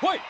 会